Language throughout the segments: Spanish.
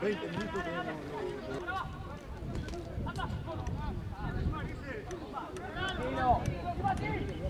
20 minutos. que no...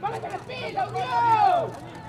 ¡Póngate las pilas!